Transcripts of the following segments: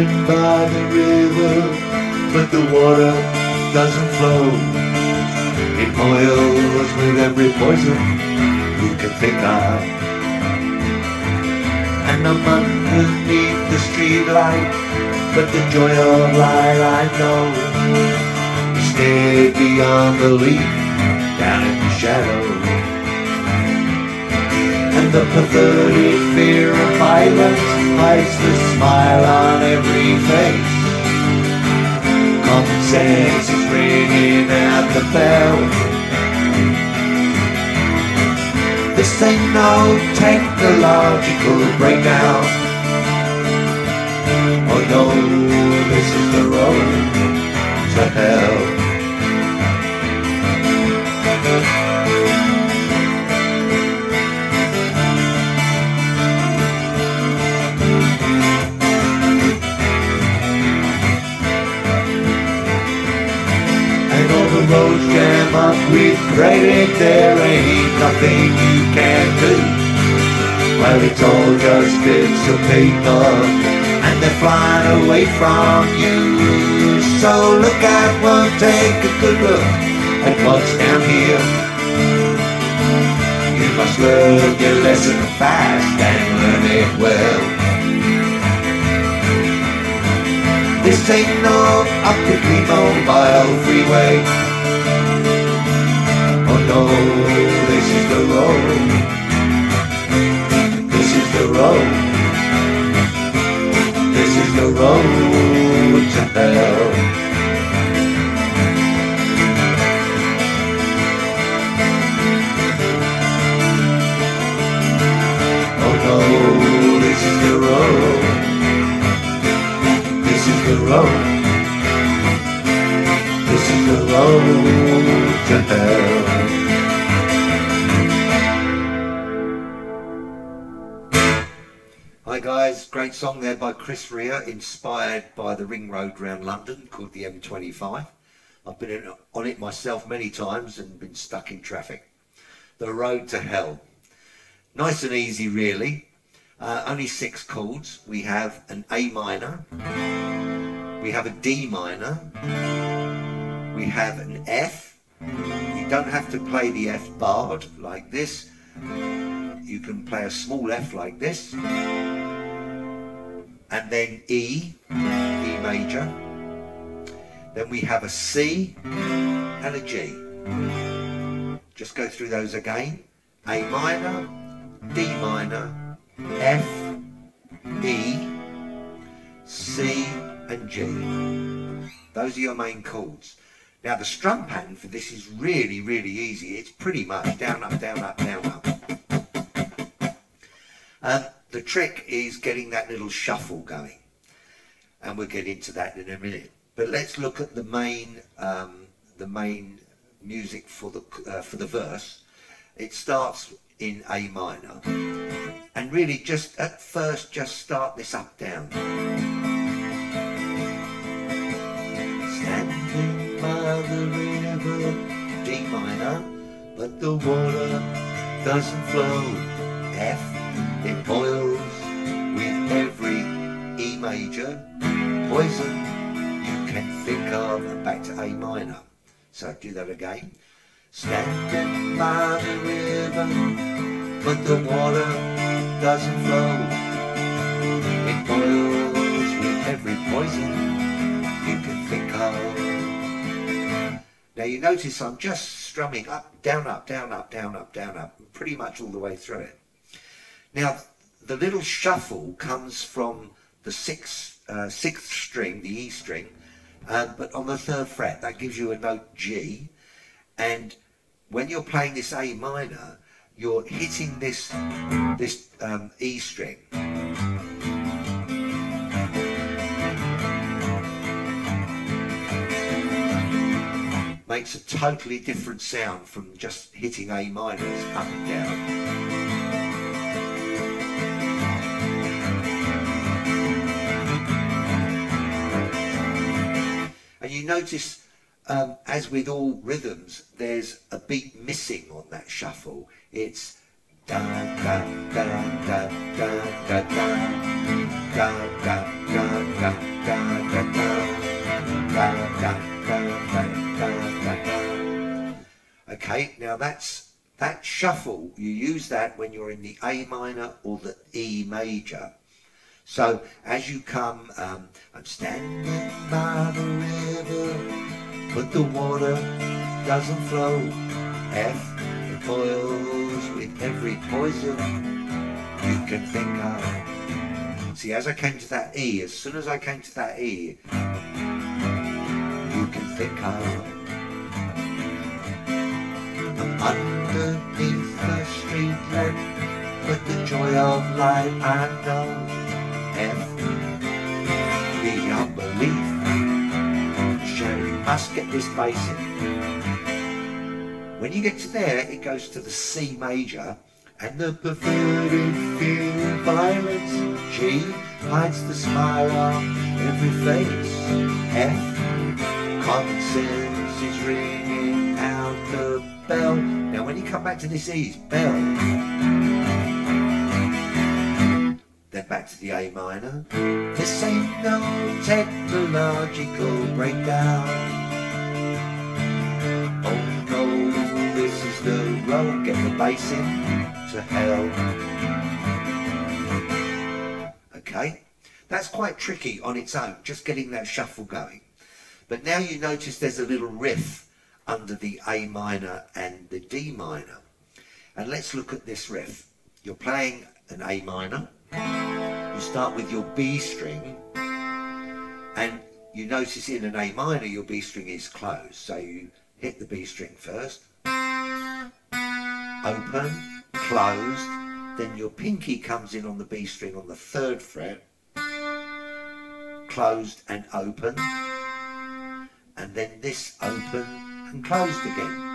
by the river, but the water doesn't flow. It boils with every poison you can think of. And I'm underneath the streetlight, but the joy of light I know. is Stay beyond belief, down in the shadow. And the pathetic fear of violence hides the smile on every face. Common sense is ringing out the bell. This ain't no technological breakdown. Oh no, this is the road to hell. And all the roads jam up with credit, there ain't nothing you can do. Well, it's all just bits of paper, and they're flying away from you. So look out, well, take a good look at what's down here. You must learn your lesson fast and learn it well. This ain't no upwardly mobile freeway. Great song there by Chris Rea, inspired by the ring road around London called the M25. I've been on it myself many times and been stuck in traffic. The road to hell. Nice and easy really. Uh, only six chords. We have an A minor, we have a D minor, we have an F. You don't have to play the F barred like this. You can play a small F like this, and then E, E major. Then we have a C and a G. Just go through those again. A minor, D minor, F, E, C and G. Those are your main chords. Now the strum pattern for this is really, really easy. It's pretty much down, up, down, up, down, up. Um, the trick is getting that little shuffle going. And we'll get into that in a minute. But let's look at the main, um, the main music for the, uh, for the verse. It starts in A minor. And really just at first just start this up down. Standing by the river, D minor, but the water doesn't flow. F, A minor. So do that again. Standing by the river, but the water doesn't flow. It boils with every poison you can think of. Now you notice I'm just strumming up, down, up, down, up, down, up, down, up, pretty much all the way through it. Now the little shuffle comes from the sixth, uh, sixth string, the E string, uh, but on the third fret. That gives you a note G, and when you're playing this A minor, you're hitting this this um, E string. Makes a totally different sound from just hitting A minors up and down. You notice, um, as with all rhythms, there's a beat missing on that shuffle. It's da da da da da da da da da da Okay, now that's that shuffle. You use that when you're in the A minor or the E major. So as you come, um, I'm standing by the river, but the water doesn't flow. F, it boils with every poison you can think of. See, as I came to that E, as soon as I came to that E, you can think of. I'm underneath the street lamp, but the joy of life I know. Must get this basic. When you get to there, it goes to the C major, and the perverted fear violence. G hides the smile on every face. F, common sense is ringing out the bell. Now, when you come back to this E, bell. Then back to the A minor. This ain't no technological breakdown. Get the bass in to hell. Okay, that's quite tricky on its own, just getting that shuffle going. But now you notice there's a little riff under the A minor and the D minor. And let's look at this riff. You're playing an A minor. You start with your B string and you notice in an A minor your B string is closed. So you hit the B string first, open, closed, then your pinky comes in on the B string on the third fret, closed and open, and then this open and closed again.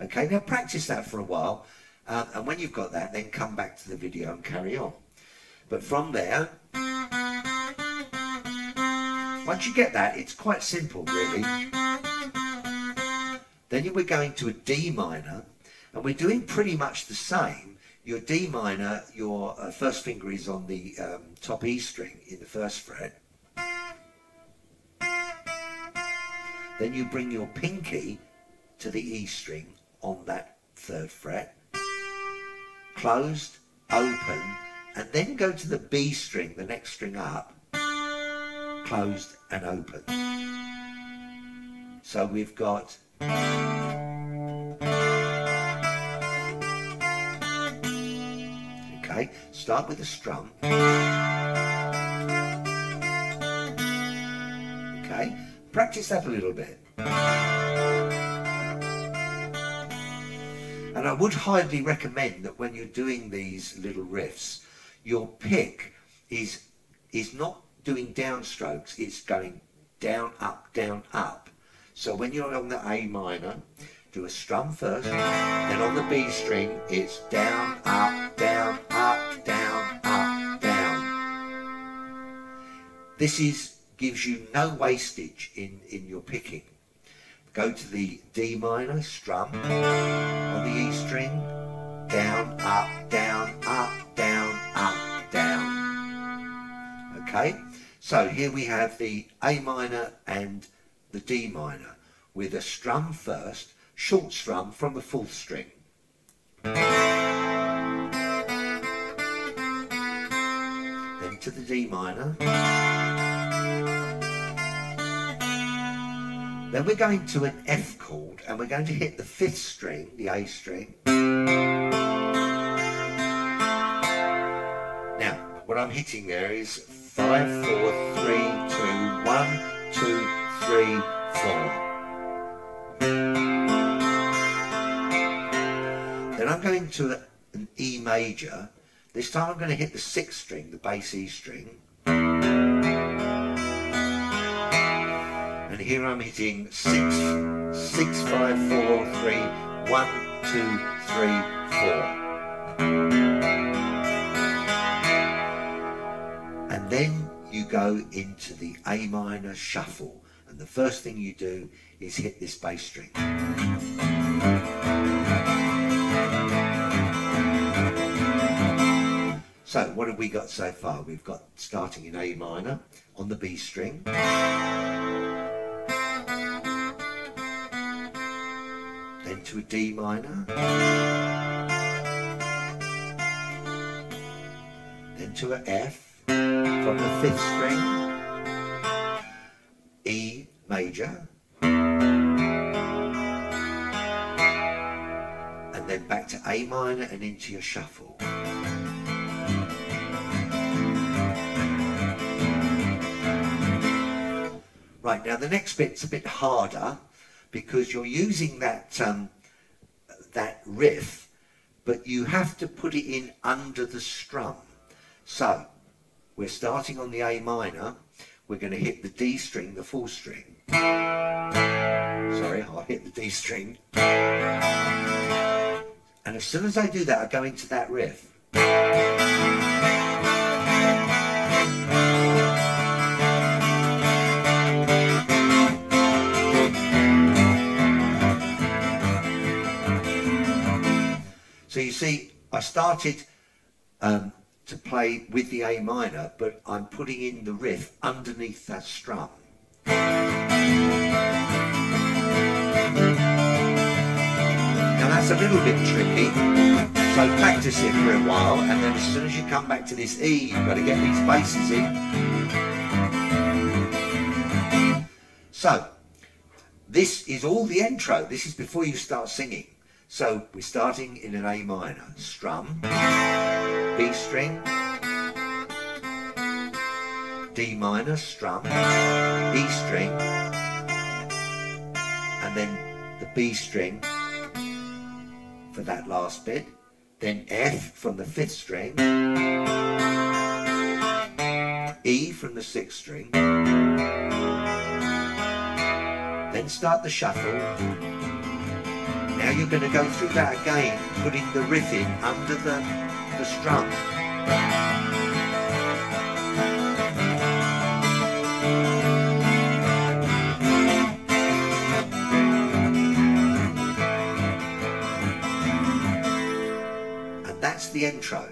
Okay, now practice that for a while, um, and when you've got that, then come back to the video and carry on. But from there, once you get that, it's quite simple, really. Then we're going to a D minor, and we're doing pretty much the same. Your D minor, your uh, first finger is on the um, top E string in the first fret. Then you bring your pinky to the E string on that third fret, closed, open, and then go to the B string, the next string up, closed and open. So we've got Okay, start with a strum. Okay, practice that a little bit. And I would highly recommend that when you're doing these little riffs, your pick is is not doing downstrokes, it's going down, up, down, up. So when you're on the A minor, do a strum first, then on the B string, it's down, up, down, up, down, up, down. This is gives you no wastage in, in your picking go to the D minor strum on the E string, down, up, down, up, down, up, down. Okay, so here we have the A minor and the D minor with a strum first, short strum from the fourth string. Then to the D minor. Then we're going to an F chord and we're going to hit the fifth string, the A string. Now, what I'm hitting there is five, four, three, two, one, two, three, four. Then I'm going to an E major. This time I'm going to hit the sixth string, the bass E string. and here I'm hitting six, six, five, four, three, one, two, three, four. and then you go into the A minor shuffle and the first thing you do is hit this bass string. So what have we got so far? We've got starting in A minor on the B string. Then to a D minor. Then to a F from the fifth string. E major. And then back to A minor and into your shuffle. Right, now the next bit's a bit harder because you're using that, um, that riff, but you have to put it in under the strum. So, we're starting on the A minor, we're going to hit the D string, the full string. Sorry, I'll hit the D string. And as soon as I do that, I go into that riff. So you see, I started um, to play with the A minor, but I'm putting in the riff underneath that strum. Now that's a little bit tricky, so practice it for a while, and then as soon as you come back to this E, you've got to get these basses in. So, this is all the intro. This is before you start singing. So we're starting in an A minor, strum, B string, D minor, strum, E string, and then the B string for that last bit, then F from the fifth string, E from the sixth string, then start the shuffle, now you're going to go through that again, putting the riff in under the, the strum. And that's the intro.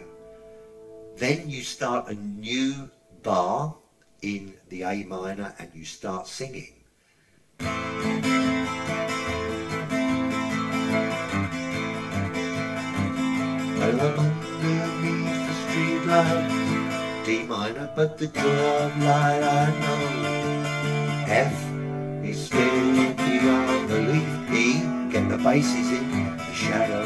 Then you start a new bar in the A minor and you start singing. But the door of light I know. F is still beyond belief. E, get the basses in the shadow.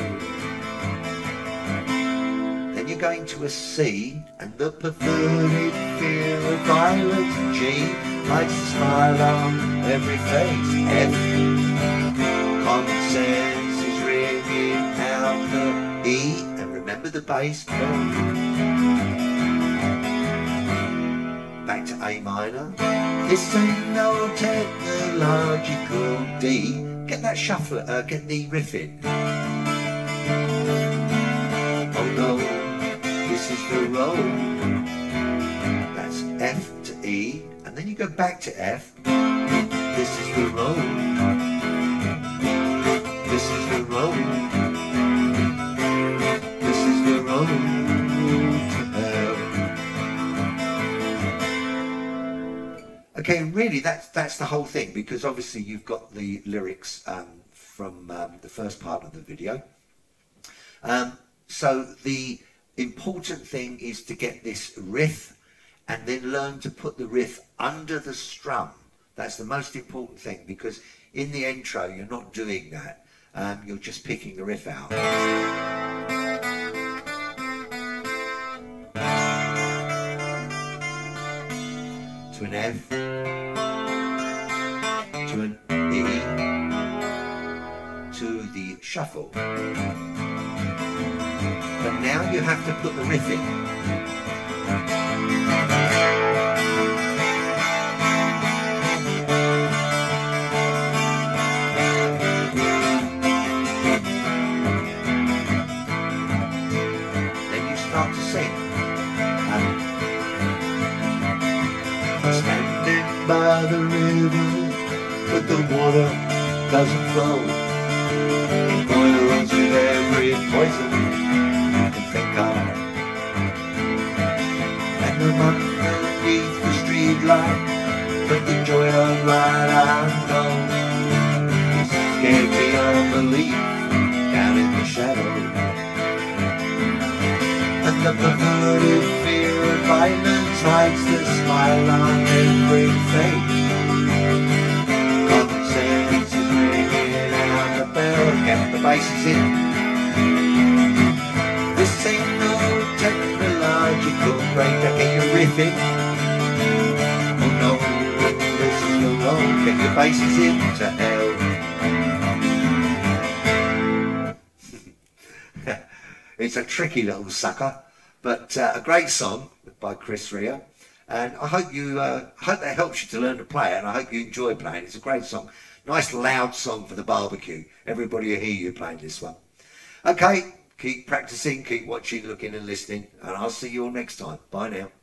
Then you're going to a C and the perverted fear of violence. G lights a smile on every face. F, common sense is ringing out the E and remember the bass Back to A minor. This ain't no technological D. Get that shuffle, uh, get the riff in. Oh no, this is the road. That's F to E, and then you go back to F. This is the road. This is the road. Okay, really, that's that's the whole thing because obviously you've got the lyrics um, from um, the first part of the video. Um, so the important thing is to get this riff and then learn to put the riff under the strum. That's the most important thing because in the intro you're not doing that. Um, you're just picking the riff out. To an F. shuffle. But now you have to put the riff in. The perverted fear of violence hides the smile on every face. Common sense is ringing out the bell, get the bases in. This ain't no technological break, get your riff in. Oh no, this is the road, get your bases into hell. it's a tricky little sucker, but uh, a great song by Chris Rea. And I hope you, uh, hope that helps you to learn to play it, and I hope you enjoy playing. It's a great song, nice loud song for the barbecue. Everybody will hear you playing this one. Okay, keep practicing, keep watching, looking, and listening, and I'll see you all next time. Bye now.